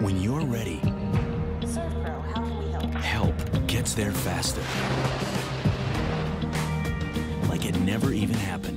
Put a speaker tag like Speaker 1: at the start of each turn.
Speaker 1: When you're ready,
Speaker 2: how can we help?
Speaker 1: Help gets there faster. Like it never even happened.